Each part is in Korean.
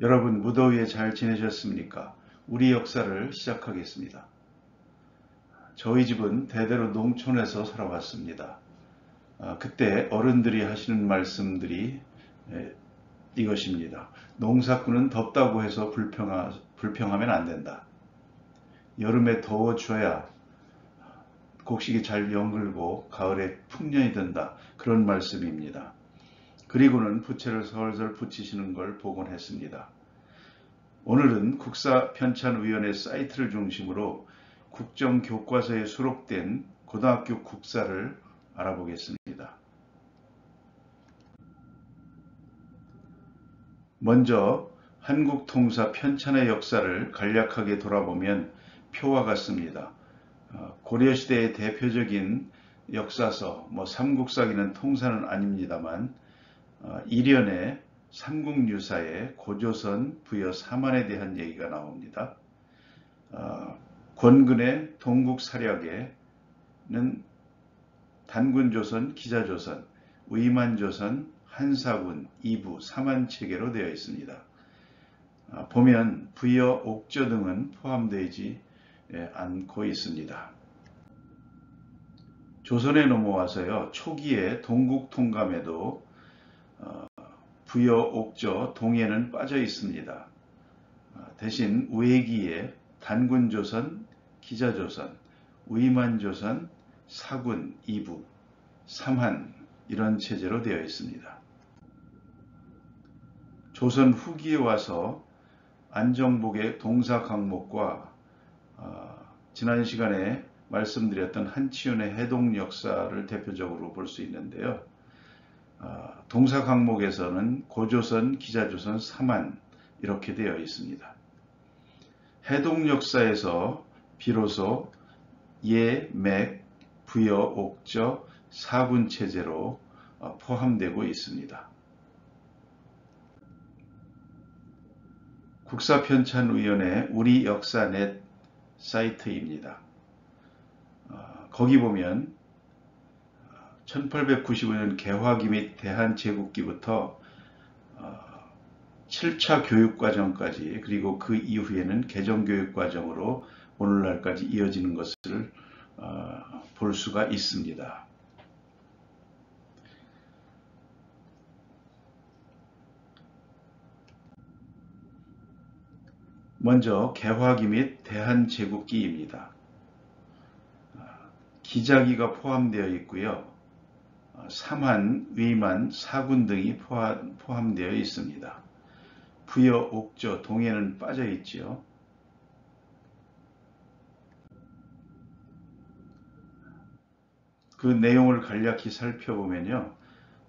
여러분 무더위에 잘 지내셨습니까? 우리 역사를 시작하겠습니다. 저희 집은 대대로 농촌에서 살아왔습니다. 아, 그때 어른들이 하시는 말씀들이 이것입니다. 농사꾼은 덥다고 해서 불평하, 불평하면 안 된다. 여름에 더워 줘야 곡식이 잘 연글고 가을에 풍년이 든다. 그런 말씀입니다. 그리고는 부채를 설설 붙이시는 걸 보곤 했습니다. 오늘은 국사편찬위원회 사이트를 중심으로 국정교과서에 수록된 고등학교 국사를 알아보겠습니다. 먼저 한국 통사 편찬의 역사를 간략하게 돌아보면 표와 같습니다. 어, 고려시대의 대표적인 역사서, 뭐 삼국사기는 통사는 아닙니다만 어, 일연의 삼국유사의 고조선 부여 사만에 대한 얘기가 나옵니다. 어, 권근의 동국사략에는 단군조선, 기자조선, 의만조선, 한사군, 이부, 사만체계로 되어 있습니다. 보면 부여, 옥저 등은 포함되지 예, 않고 있습니다. 조선에 넘어와서요. 초기에 동국 통감에도 어, 부여, 옥저, 동해는 빠져 있습니다. 어, 대신 우회기에 단군조선, 기자조선, 위만조선, 사군, 이부, 삼한 이런 체제로 되어 있습니다. 조선 후기에 와서 안정복의 동사 강목과 어, 지난 시간에 말씀드렸던 한치윤의 해동 역사를 대표적으로 볼 수 있는데요. 어, 동사 강목에서는 고조선, 기자조선, 삼한 이렇게 되어 있습니다. 해동 역사에서 비로소 예, 맥, 부여, 옥저, 사군 체제로 어, 포함되고 있습니다. 국사편찬위원회 우리 역사넷 사이트입니다. 어, 거기 보면 1895년 개화기 및 대한제국기부터 7차 어, 교육과정까지 그리고 그 이후에는 개정교육과정으로 오늘날까지 이어지는 것을 어, 볼 수가 있습니다. 먼저 개화기 및 대한제국기입니다. 기자기가 포함되어 있고요. 삼한, 위만, 사군 등이 포함, 되어 있습니다. 부여, 옥저, 동해는 빠져 있지요. 그 내용을 간략히 살펴보면요.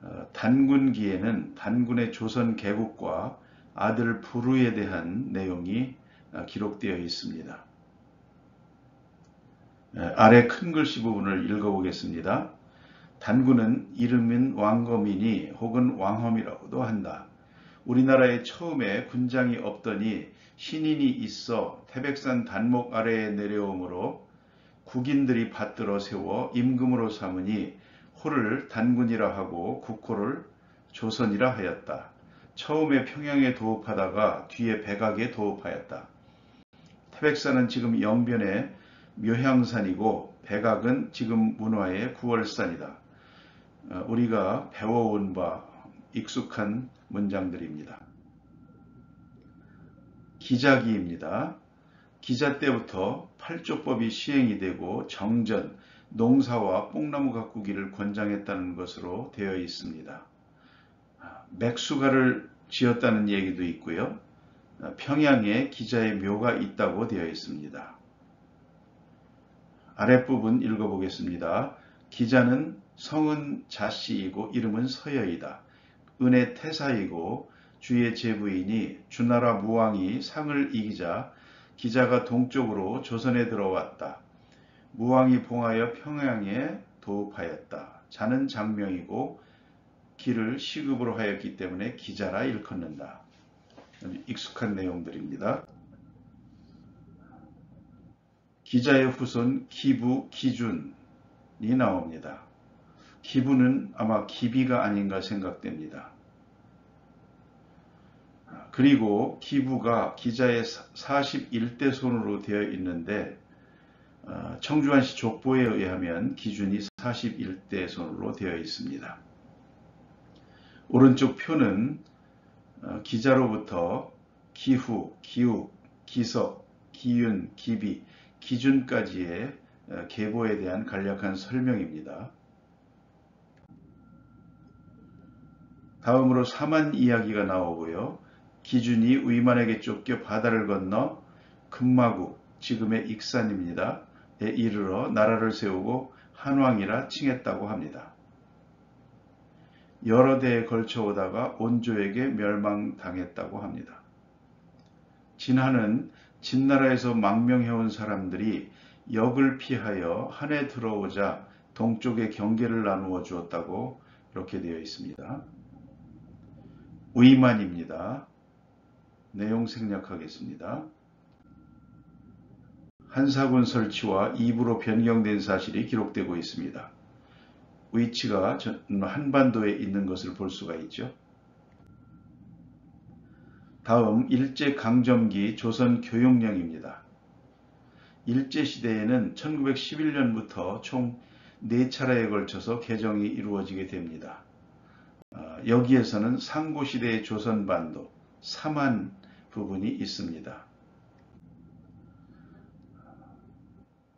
어, 단군기에는 단군의 조선 개국과 아들 부르에 대한 내용이 아, 기록되어 있습니다. 아래 큰 글씨 부분을 읽어보겠습니다. 단군은 이름인 왕거민이 혹은 왕험이라고도 한다. 우리나라에 처음에 군장이 없더니 신인이 있어 태백산 단목 아래에 내려오므로 국인들이 받들어 세워 임금으로 삼으니 호를 단군이라 하고 국호를 조선이라 하였다. 처음에 평양에 도읍하다가 뒤에 백악에 도읍하였다. 태백산은 지금 영변의 묘향산이고 백악은 지금 문화의 구월산이다. 어, 우리가 배워온 바 익숙한 문장들입니다. 기자기입니다. 기자 때부터 팔조법이 시행이 되고 정전, 농사와 뽕나무 가꾸기를 권장했다는 것으로 되어 있습니다. 맥수가를 지었다는 얘기도 있고요. 평양에 기자의 묘가 있다고 되어 있습니다. 아랫부분 읽어보겠습니다. 기자는 성은 자씨이고 이름은 서여이다. 은혜 태사이고 주의 제부인이 주나라 무왕이 상을 이기자 기자가 동쪽으로 조선에 들어왔다. 무왕이 봉하여 평양에 도읍하였다. 자는 장명이고 길을 시급으로 하였기 때문에 기자라 일컫는다. 익숙한 내용들입니다. 기자의 후손 기부, 기준이 나옵니다. 기부는 아마 기비가 아닌가 생각됩니다. 그리고 기부가 기자의 41대 손으로 되어 있는데 어, 청주환시 족보에 의하면 기준이 41대 손으로 되어 있습니다. 오른쪽 표는 어, 기자로부터 기후, 기욱, 기석, 기윤, 기비, 기준까지의 어, 계보에 대한 간략한 설명입니다. 다음으로 사만 이야기가 나오고요. 기준이 위만에게 쫓겨 바다를 건너 금마국, 지금의 익산입니다. 에 이르러 나라를 세우고 한왕이라 칭했다고 합니다. 여러 대에 걸쳐 오다가 온조에게 멸망당했다고 합니다. 진하는 진나라에서 망명해온 사람들이 역을 피하여 한해 들어오자 동쪽의 경계를 나누어 주었다고 이렇게 되어 있습니다. 위만입니다. 내용 생략하겠습니다. 한사군 설치와 입으로 변경된 사실이 기록되고 있습니다. 위치가 한반도에 있는 것을 볼 수가 있죠. 다음 일제강점기 조선 교육령입니다. 일제시대에는 1911년부터 총 4차례에 걸쳐서 개정이 이루어지게 됩니다. 아, 여기에서는 상고시대의 조선반도, 삼한 부분이 있습니다.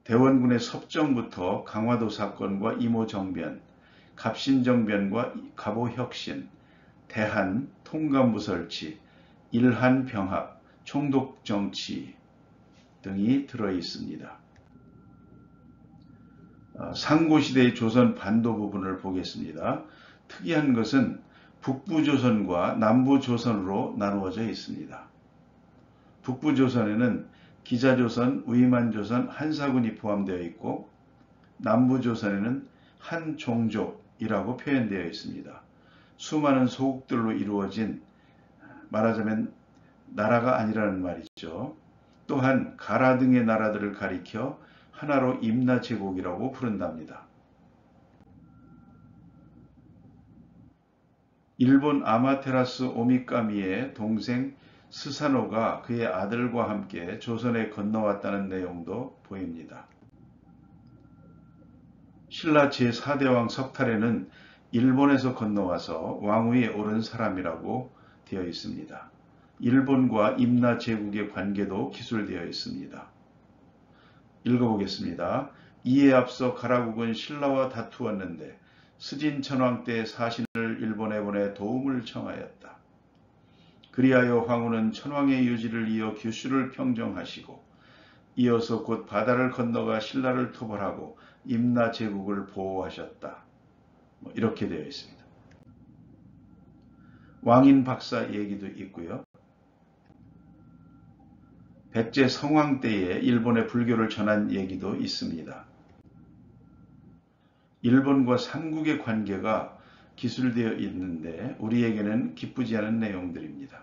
대원군의 섭정부터 강화도 사건과 이모정변, 갑신정변과 갑오혁신, 대한, 통감부 설치, 일한병합, 총독정치 등이 들어 있습니다. 어, 상고시대의 조선 반도 부분을 보겠습니다. 특이한 것은 북부조선과 남부조선으로 나누어져 있습니다. 북부조선에는 기자조선, 위만조선, 한사군이 포함되어 있고 남부조선에는 한종족이라고 표현되어 있습니다. 수많은 소국들로 이루어진 말하자면 나라가 아니라는 말이죠. 또한 가라 등의 나라들을 가리켜 하나로 임나 제국이라고 부른답니다. 일본 아마테라스 오미카미의 동생 스사노가 그의 아들과 함께 조선에 건너왔다는 내용도 보입니다. 신라 제4대왕 석탈에는 일본에서 건너와서 왕위에 오른 사람이라고 되어 있습니다. 일본과 임나 제국의 관계도 기술되어 있습니다. 읽어보겠습니다. 이에 앞서 가라국은 신라와 다투었는데 스진천왕 때 일본에 도움을 청하였다. 그리하여 황후는 천왕의 유지를 이어 규슈를 평정하시고 이어서 곧 바다를 건너가 신라를 토벌하고 임나 제국을 보호하셨다. 뭐 이렇게 되어 있습니다. 왕인 박사 얘기도 있고요. 백제 성왕 때에 일본의 불교를 전한 얘기도 있습니다. 일본과 삼국의 관계가 기술되어 있는데 우리에게는 기쁘지 않은 내용들입니다.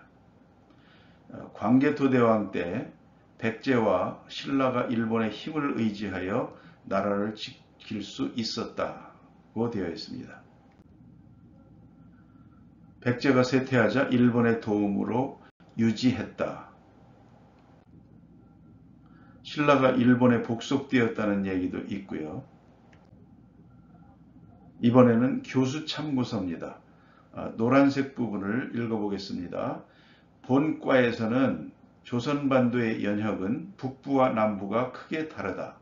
어, 광개토대왕 때 백제와 신라가 일본의 힘을 의지하여 나라를 지킬 수 있었다고 되어 있습니다. 백제가 쇠퇴하자 일본의 도움으로 유지했다. 신라가 일본에 복속되었다는 얘기도 있고요. 이번에는 교수 참고서입니다. 아, 노란색 부분을 읽어보겠습니다. 본과에서는 조선반도의 연혁은 북부와 남부가 크게 다르다.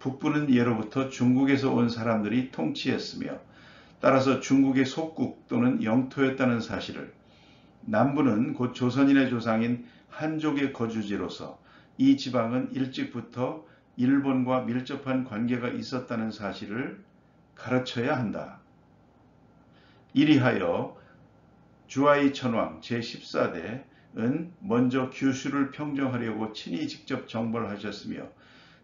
북부는 예로부터 중국에서 온 사람들이 통치했으며 따라서 중국의 속국 또는 영토였다는 사실을 남부는 곧 조선인의 조상인 한족의 거주지로서 이 지방은 일찍부터 일본과 밀접한 관계가 있었다는 사실을 가르쳐야 한다. 이리하여 주아이 천왕 제14대은 먼저 규슈를 평정하려고 친히 직접 정벌 하셨으며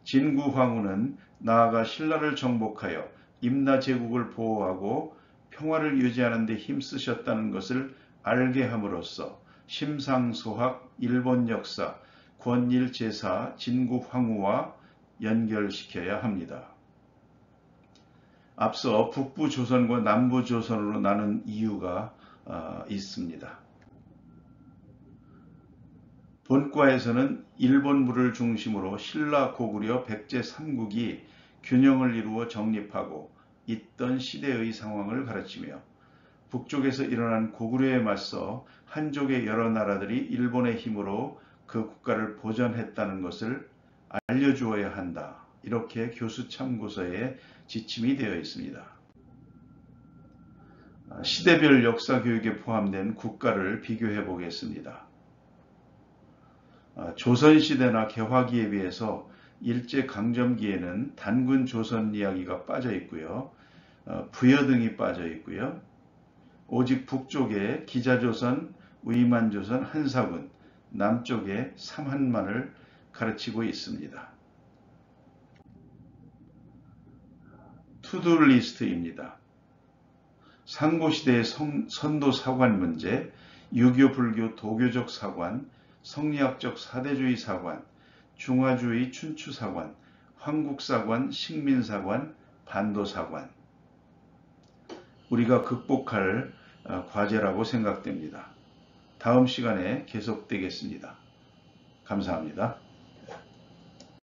진구 황후는 나아가 신라를 정복하여 임나 제국을 보호하고 평화를 유지하는 데 힘쓰셨다는 것을 알게 함으로써 심상소학, 일본 역사, 권일 제사, 진구 황후와 연결시켜야 합니다. 앞서 북부 조선과 남부 조선으로 나눈 이유가 어, 있습니다. 본과에서는 일본물을 중심으로 신라 고구려 백제 삼국이 균형을 이루어 정립하고 있던 시대의 상황을 가르치며 북쪽에서 일어난 고구려에 맞서 한족의 여러 나라들이 일본의 힘으로 그 국가를 보전했다는 것을 알려주어야 한다. 이렇게 교수 참고서에 지침이 되어 있습니다. 시대별 역사 교육에 포함된 국가를 비교해 보겠습니다. 조선시대나 개화기에 비해서 일제강점기에는 단군 조선 이야기가 빠져 있고요. 부여 등이 빠져 있고요. 오직 북쪽에 기자조선, 위만조선, 한사군, 남쪽에 삼한만을 가르치고 있습니다. 투두 리스트입니다. 상고시대의 선도 사관 문제, 유교 불교 도교적 사관, 성리학적 사대주의 사관, 중화주의 춘추 사관, 황국 사관, 식민 사관, 반도 사관. 우리가 극복할 어, 과제라고 생각됩니다. 다음 시간에 계속되겠습니다. 감사합니다.